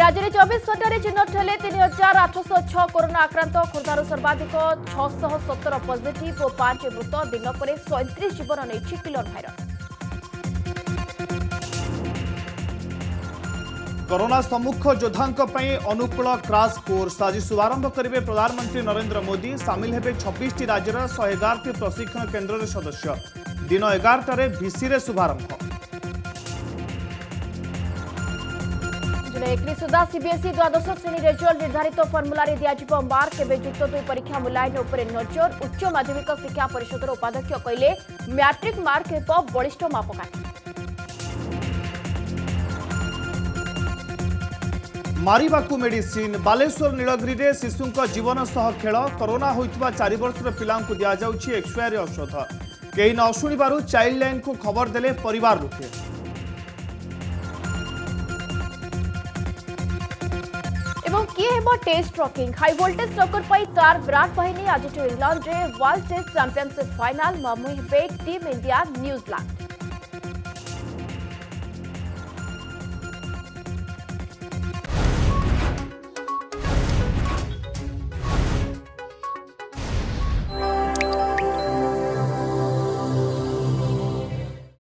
રાજ્યની ચોવીસ ઘંટાની ચિહ્નટ હેલે તીન હજાર આઠશહ છ કોરોના આક્રાંત ખୋର୍ଦ୍ଧାରୁ ସର୍ବାଧିକ ଛଅଶହ ସତର ପଜିଟିଭ୍ ଓ ପାଞ୍ଚ ମୃତ ଦିନକରେ ସଇଁତିରିଶ ଜୀବନ ନେଇଛି କିଲର ଭାଇରସ୍ କରୋନା ସମ୍ମୁଖ ଯୋଦ୍ଧାଙ୍କ ପାଇଁ ଅନୁକୂଳ କ୍ରାସ୍ କୋର୍ସ ଆଜି ଶୁଭାରମ୍ଭ କରିବେ ପ୍ରଧାନମନ୍ତ୍ରୀ ନରେନ୍ଦ୍ର ମୋଦି ସାମିଲ ହେବେ ଛବିଶଟି ରାଜ୍ୟର ଶହେ ଏଗାରଟି ପ୍ରଶିକ୍ଷଣ କେନ୍ଦ୍ରର ସଦସ୍ୟ ଦିନ ଏଗାରଟାରେ ଭିସିରେ ଶୁଭାରମ୍ଭ ଜୁଲାଇ ଏକତିରିଶ ସୁଦ୍ଧା ସିବିଏସ୍ଇ ଦ୍ୱାଦଶ ଶ୍ରେଣୀ ରେଜଲ୍ଟ ନିର୍ଦ୍ଧାରିତ ଫର୍ମୁଲାରେ ଦିଆଯିବ ମାର୍କ ଏବେ ଯୁକ୍ତ ଦୁଇ ପରୀକ୍ଷା ମୂଲ୍ୟାୟନ ଉପରେ ନଜର ଉଚ୍ଚ ମାଧ୍ୟମିକ ଶିକ୍ଷା ପରିଷଦର ଉପାଧ୍ୟକ୍ଷ କହିଲେ ମ୍ୟାଟ୍ରିକ୍ ମାର୍କ ହେବ ବଳିଷ୍ଠ ମାପକାଠି ମାରିବାକୁ ମେଡିସିନ୍ ବାଲେଶ୍ୱର ନୀଳଗିରିରେ ଶିଶୁଙ୍କ ଜୀବନ ସହ ଖେଳ କରୋନା ହୋଇଥିବା ଚାରି ବର୍ଷର ପିଲାଙ୍କୁ ଦିଆଯାଉଛି ଏକ୍ସପାୟାରୀ ଔଷଧ କେହି ନ ଶୁଣିବାରୁ ଚାଇଲ୍ଡ ଲାଇନ୍କୁ ଖବର ଦେଲେ ପରିବାର ଲୋକେ किए हे टेस्ट रकिंग हाई वोल्टेज टक्कर कार विराट कोहली आज इंग्लैंड रे वर्ल्ड टेस्ट चैंपियनशिप फाइनाल मामू टीम इंडिया न्यूजीलैंड